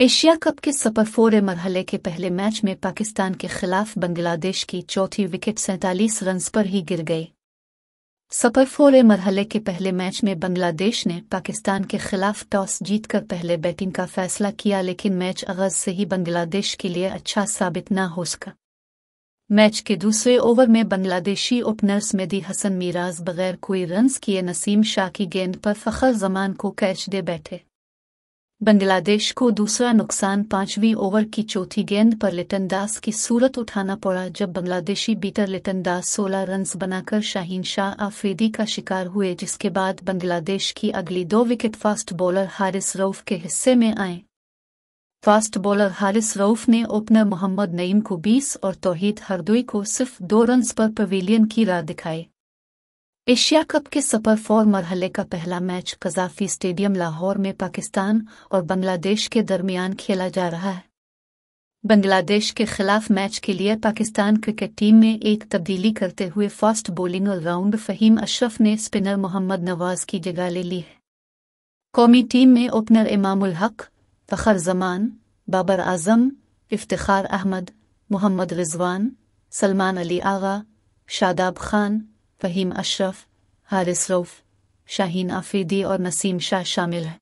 Asia Cup के सपर four मरहले के पहले मैच में पाकिस्तान के खिलाफ बांग्लादेश की चौथी विकेट सैंतालीस रन पर ही गिर गई सपर फोर मरहले के पहले मैच में बांग्लादेश ने पाकिस्तान के खिलाफ टॉस जीतकर पहले बैटिंग का फैसला किया, लेकिन मैच अगज से ही बांग्लादेश के लिए अच्छा साबित न हो सका। मैच के दूसरे ओवर में बांग्लादेशी ओपनर्स मेदी हसन मीराज बगैर कोई रन्स किए नसीम शाह की गेंद पर फखर जमान को कैच दे बैठे। बांग्लादेश को दूसरा नुकसान पांचवीं ओवर की चौथी गेंद पर लिटन दास की सूरत उठाना पड़ा, जब बांग्लादेशी बीटर लिटन दास 16 रन्स बनाकर शाहीन शाह आफरीदी का शिकार हुए, जिसके बाद बांग्लादेश की अगली दो wicket fast bowler Haris Rauf के हिस्से में आए। फास्ट बॉलर हारिस रऊफ ने ओपनर मोहम्मद नईम को 20 और तोहीद हरदोई को सिर्फ़ दो रन्स पर पवेलियन की राह दिखाई। एशिया कप के सपर फोर मरहले का पहला मैच कजाफी स्टेडियम लाहौर में पाकिस्तान और बांग्लादेश के दरमियान खेला जा रहा है। बांग्लादेश के खिलाफ मैच के लिए पाकिस्तान क्रिकेट टीम में एक तब्दीली करते हुए fast bowling allround Faheem Ashraf ने स्पिनर मोहम्मद नवाज़ की जगह ले ली है। कौमी टीम में ओपनर इमामुल हक, फ़खर जमान, बाबर आज़म इफ्तार अहमद, मोहम्मद रिजवान, सलमान अली आगा, शादाब खान फ़हीम अशरफ हारिस रऊफ़ शाहीन आफरीदी और नसीम शाह शामिल हैं।